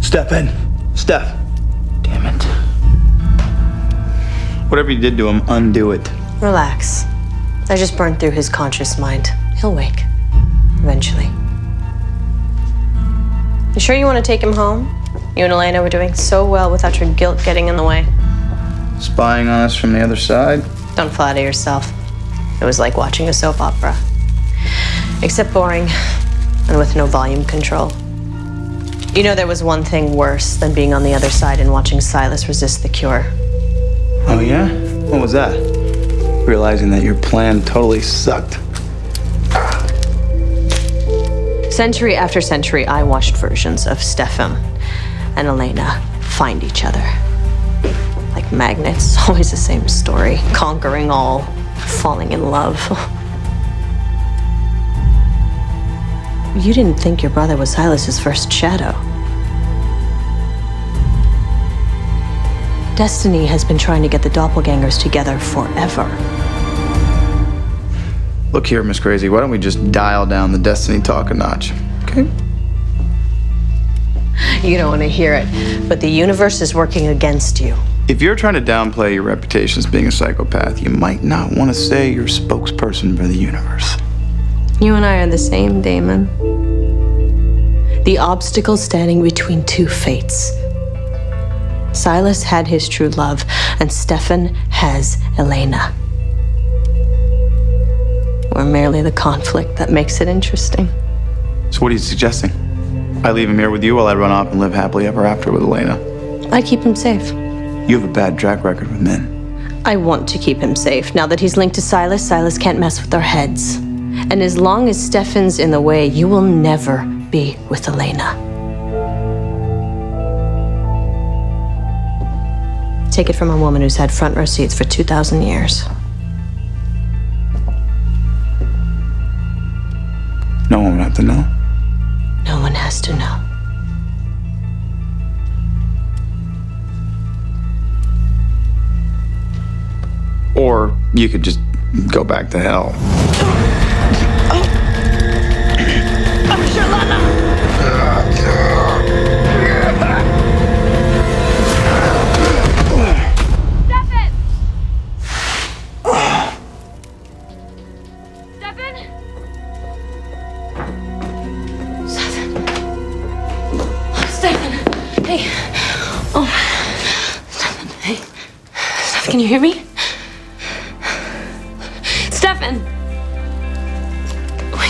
Stefan. Steph. Damn it. Whatever you did to him, undo it. Relax. I just burned through his conscious mind. He'll wake. Eventually. You sure you want to take him home? You and Elena were doing so well without your guilt getting in the way. Spying on us from the other side? Don't flatter yourself. It was like watching a soap opera. Except boring and with no volume control. You know, there was one thing worse than being on the other side and watching Silas resist the cure. Oh, yeah? What was that? Realizing that your plan totally sucked. Century after century, I watched versions of Stefan and Elena find each other. Like magnets, always the same story conquering all, falling in love. You didn't think your brother was Silas's first shadow. Destiny has been trying to get the doppelgangers together forever. Look here, Miss Crazy, why don't we just dial down the Destiny talk a notch? Okay? You don't want to hear it, but the universe is working against you. If you're trying to downplay your reputation as being a psychopath, you might not want to say you're spokesperson for the universe. You and I are the same, Damon. The obstacle standing between two fates. Silas had his true love, and Stefan has Elena. We're merely the conflict that makes it interesting. So, what are you suggesting? I leave him here with you while I run off and live happily ever after with Elena. I keep him safe. You have a bad track record with men. I want to keep him safe. Now that he's linked to Silas, Silas can't mess with our heads. And as long as Stefan's in the way, you will never be with Elena. Take it from a woman who's had front row seats for 2,000 years. No one would have to know. No one has to know. Or you could just go back to hell. Stefan? Oh, Stefan! Hey. Oh. Stefan, hey. Stefan, can you hear me? Stefan! Oh my